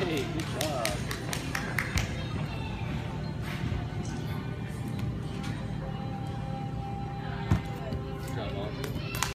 Hey, good job.